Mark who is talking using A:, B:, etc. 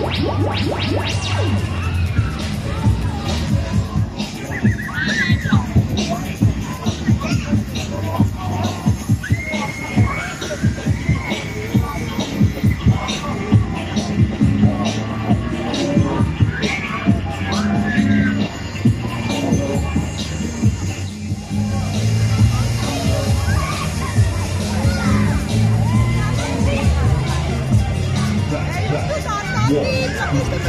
A: Thank What?